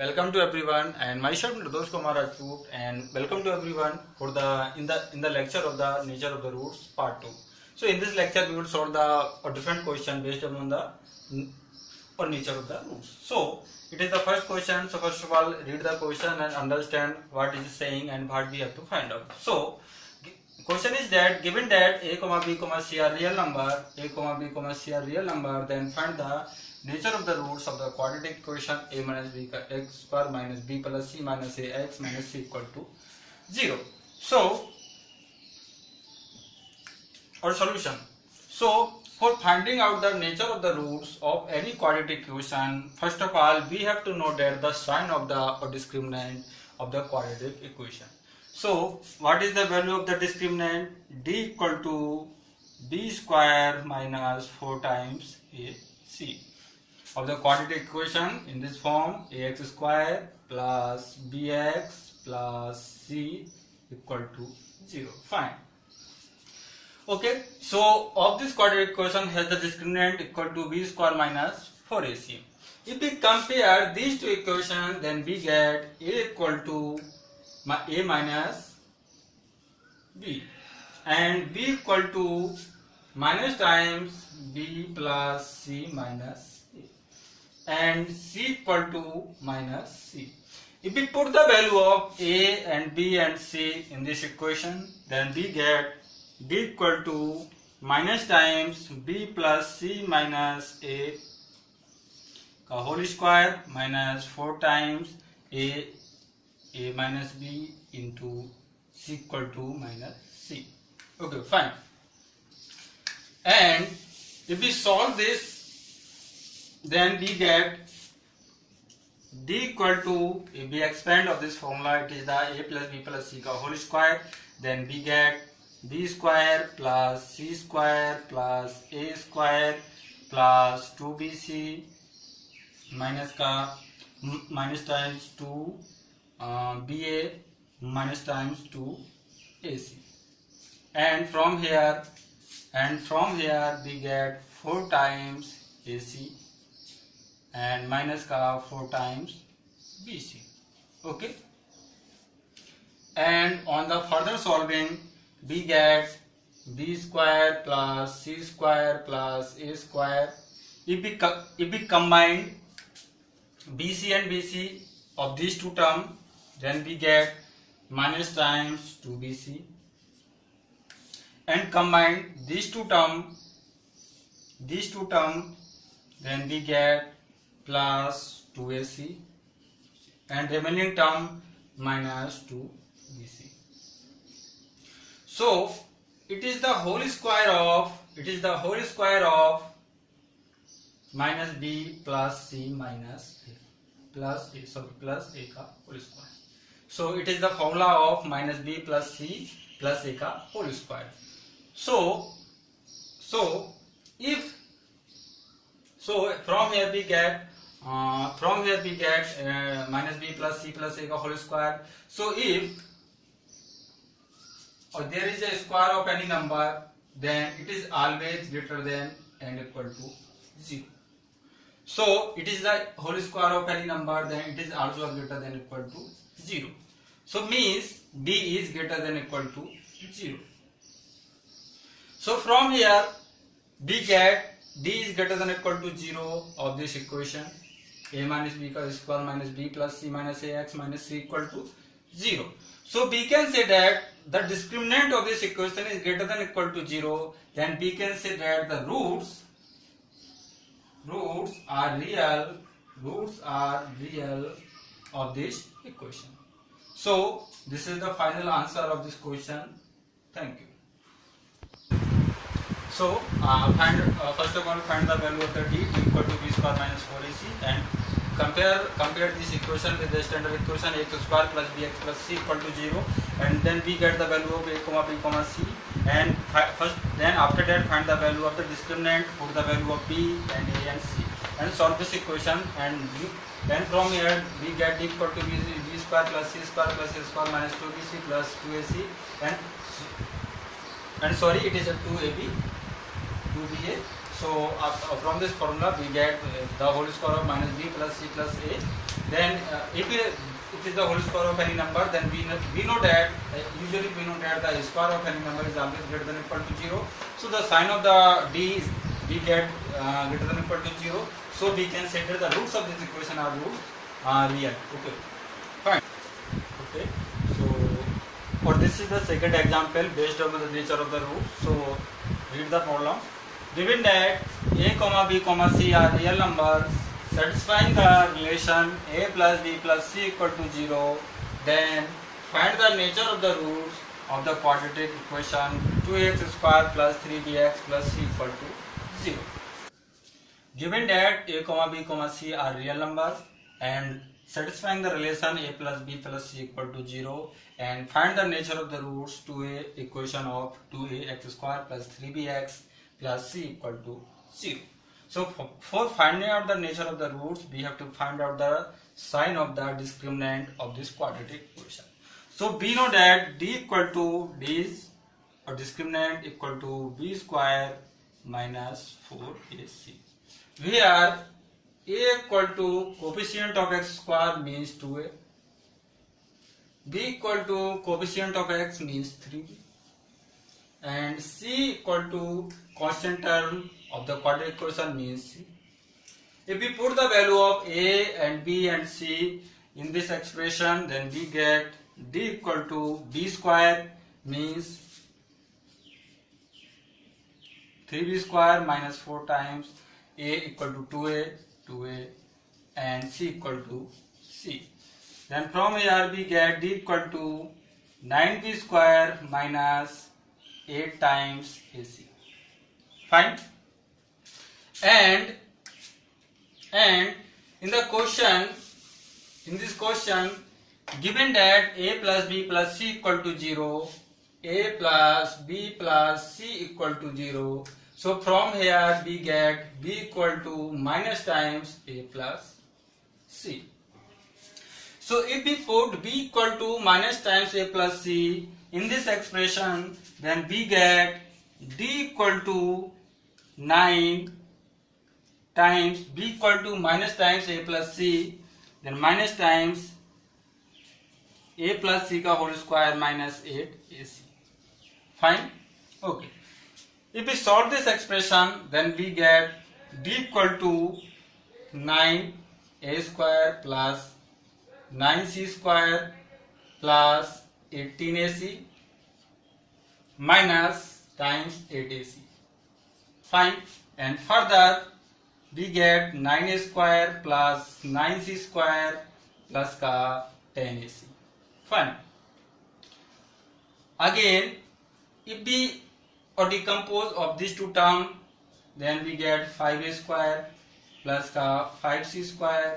Welcome to everyone and myself Nirdosh Kumar Rajput and welcome to everyone for the in the in the lecture of the nature of the roots part 2. So in this lecture we will solve the a different question based upon the or nature of the roots. So it is the first question. So first of all read the question and understand what is saying and what we have to find out. So question is that given that a comma b comma c are real number, a comma b comma c are real number, then find the nature of the roots of the quadratic equation a minus b का square minus b plus c minus a x minus c equal to zero. So or solution. So for finding out the nature of the roots of any quadratic equation, first of all we have to know that the sign of the discriminant of the quadratic equation. So what is the value of the discriminant? d equal to b square minus 4 times ac of the quadratic equation in this form ax square plus bx plus c equal to 0 fine. Okay so of this quadratic equation has the discriminant equal to b square minus 4ac if we compare these two equations then we get a equal to a minus b. And b equal to minus times b plus c minus and c equal to minus c. If we put the value of a and b and c in this equation, then we get b equal to minus times b plus c minus a whole square minus 4 times a a minus b into c equal to minus c. Okay, fine. And if we solve this then we get d equal to if we expand of this formula it is the a plus b plus c ka whole square then we get b square plus c square plus a square plus 2bc minus ka m- minus times 2 uh, ba minus times 2 ac and from here and from here we get 4 times ac and minus का 4 times BC. Okay. And on the further solving, we get B square plus C square plus A square. If we if we combine BC and BC of these two terms, then we get minus times 2BC. And combine these two terms, these two terms, then we get plus 2ac and remaining term minus 2bc. So it is the whole square of it is the whole square of minus b plus c minus a plus a sorry plus a whole square. So it is the formula of minus b plus c plus a whole square. So so if so from here we get from here we get uh, minus b plus c plus a whole square. So if or there is a square of any number, then it is always greater than and equal to zero. So it is the whole square of any number, then it is also greater than equal to zero. So means b is greater than equal to zero. So from here we get d is greater than equal to 0 of this equation a minus b square minus b plus c minus ax minus c equal to 0 so we can say that the discriminant of this equation is greater than equal to 0 then we can say that the roots roots are real roots are real of this equation. So this is the final answer of this question. Thank you. So, uh, find uh, first of all find the value of the d equal to b square minus 4ac and compare compare this equation with the standard equation x square plus bx plus c equal to 0 and then we get the value of a comma b comma c and first then after that find the value of the discriminant put the value of b and a and c and solve this equation and we, then from here we get d equal to b, b square plus c square plus a square minus 2bc plus 2ac and and sorry it is a 2ab 2ba so uh, uh, from this formula we get uh, the whole square of minus b plus c plus a then uh, if it, it is the whole square of any number then we know, we know that uh, usually we know that the square of any number is always greater than equal to 0 so the sign of the d is we get uh, greater than equal to 0 so we can say that the roots of this equation are roots are real okay fine okay so for this is the second example based on the nature of the root so read the problem given that a comma b comma c are real numbers satisfying the relation a plus b plus c equal to 0 then find the nature of the roots of the quadratic equation 2x square plus 3bx plus c equal to 0 given that a comma b comma c are real numbers and satisfying the relation a plus b plus c equal to 0 and find the nature of the roots to a equation of 2ax square plus 3bx plus c equal to 0. So for, finding out the nature of the roots, we have to find out the sign of the discriminant of this quadratic equation. So we know that d equal to d is or discriminant equal to b square minus 4ac. Where a equal to coefficient of x square means 2a, b equal to coefficient of x means 3b and c equal to constant term of the quadratic equation means c. If we put the value of a and b and c in this expression then we get d equal to b square means 3b square minus 4 times a equal to 2a 2a and c equal to c. Then from here we get d equal to 9b square minus 8 times AC. Fine. And and in the question, in this question, given that a plus b plus c equal to 0, a plus b plus c equal to 0. So from here we get b equal to minus times a plus c. So if we put b equal to minus times a plus c in this expression then we get d equal to 9 times b equal to minus times a plus c then minus times a plus c whole square minus 8 ac. Fine? Okay. If we solve this expression then we get d equal to 9 a square plus 9c eighteen A C minus times eight A C. Fine and further we get nine A square plus nine C square plus का ten A C fine again if B और decompose of this two term then we get five A square plus का five C square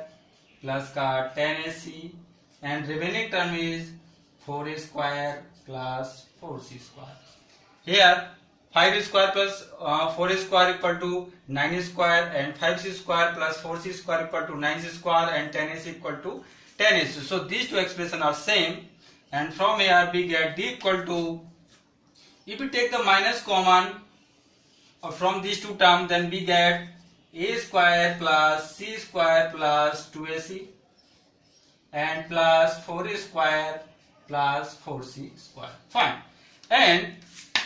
plus का ten A C and remaining term is 4a square plus 4c square. Here 5 square plus uh, 4 square equal to 9 square and 5c square plus 4c square equal to 9c square and 10ac equal to 10ac. So these two expressions are same and from here we get d equal to if we take the minus common uh, from these two terms then we get a square plus c square plus 2ac and plus 4a square plus 4c square. Fine. And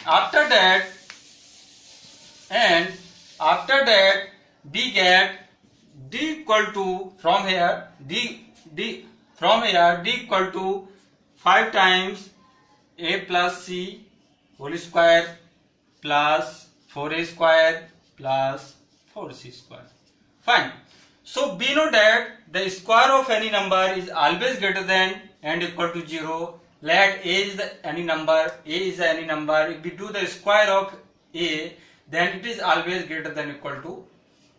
after that, and after that, we get d equal to from here d d from here d equal to 5 times a plus c whole square plus 4a square plus 4c square. Fine. So we know that the square of any number is always greater than and equal to 0 let a is any number a is any number. If we do the square of a then it is always greater than equal to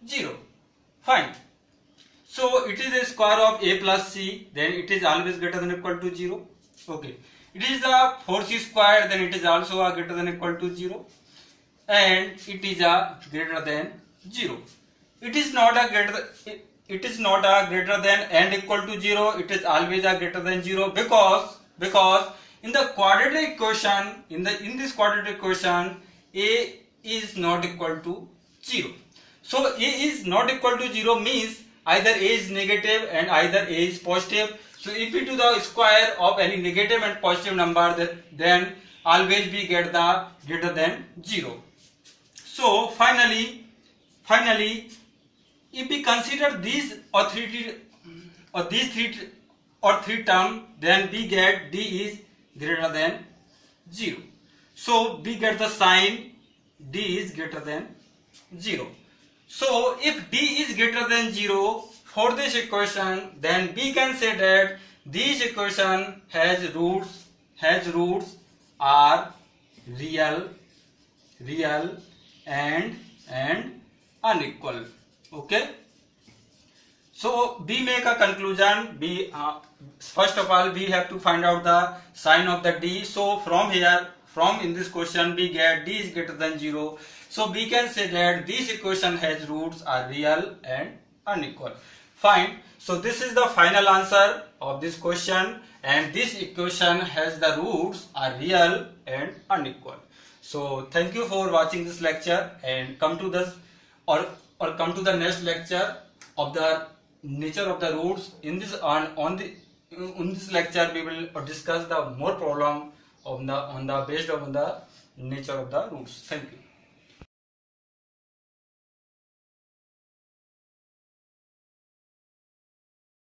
0 fine. So it is the square of a plus c then it is always greater than equal to 0 okay. It is the 4c square then it is also a greater than equal to 0 and it is a greater than 0 it is not a greater it, is not a greater than and equal to 0 it is always a greater than 0 because because in the quadratic equation in the in this quadratic equation a is not equal to 0 so a is not equal to 0 means either a is negative and either a is positive. So if we do the square of any negative and positive number then always we get the greater than 0 so finally finally if we consider these or three or these three or three term then we get d is greater than 0 so we get the sign d is greater than 0 so if d is greater than 0 for this equation then we can say that this equation has roots has roots are real real and and unequal okay? So we make a conclusion. We uh, first of all we have to find out the sign of the d. So from here from in this question we get d is greater than 0 so we can say that this equation has roots are real and unequal. Fine. So this is the final answer of this question and this equation has the roots are real and unequal. So thank you for watching this lecture and come to this or or come to the next lecture of the nature of the roots in this on on the in this lecture we will discuss the more problem on the on the based on the nature of the roots thank you